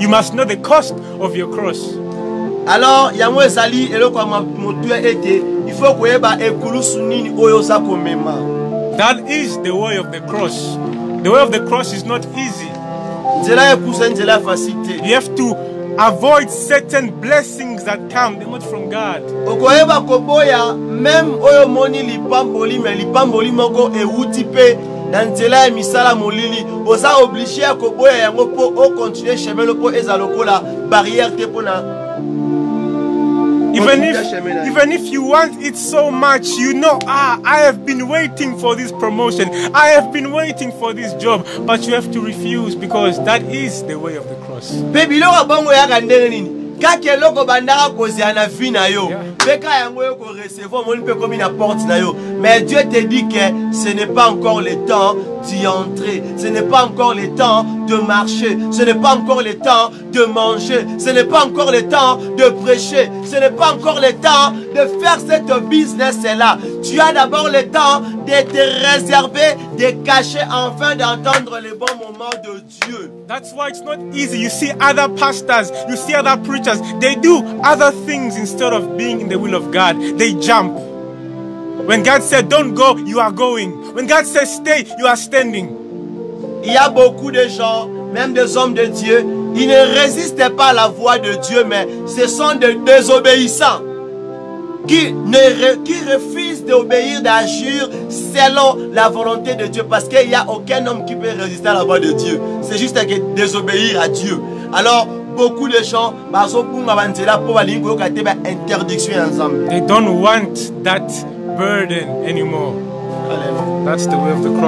you must know the cost of your cross. alors yango ezali eloko ya motuya ete il faut koyeba ekulusu nini oyo oza komema That is the way of the cross. The way of the cross is not easy. nzela ekusa nzela ya facilité You have to avoid certain blessings that come, not from God. okoyeba koboya meme oyo omoni lipamboli me lipamboli moko ewuti mpe na nzela ya misala molili oza oblige ya koboya yango mpo okontinue chemelo mpo eza lokola barrière te mpo na Even if, even if you want it so much, you know, ah, I have been waiting for this promotion. I have been waiting for this job. But you have to refuse because that is the way of the cross. eyaka ndenge nini kaka eloko bandaka kozela na vi na yo Yeah. mpe ka yango oyo korecevre omoni mpe komi na porte na yo mais dieu te dit que ce n'est pas encore le temps d'y entrer ce n'est pas encore le temps de marcher ce n'est pas encore le temps de manger ce n'est pas encore le temps de prêcher ce n'est pas encore le temps de faire cette business là tu as d'abord le temps de te réserver de cacher afin d'entendre les bons moments de dieu That's why it's not easy. You see other pastors, you see other preachers, they do other things instead of being in the will of God. They jump. When God said, Don't go, you are going. When God says, Stay, you are standing. Il y a beaucoup de gens, même des hommes de Dieu, ils ne résistent pas à la voix de Dieu, mais ce sont des désobéissants qui, ne qui refusent d'obéir, d'agir selon la volonté de Dieu, parce qu'il n'y a aucun homme qui peut résister à la voix de Dieu. C'est juste que désobéir à Dieu. Alors, beaucoup de gens, ya nzambe They don't want that burden anymore. That's the way of the cross.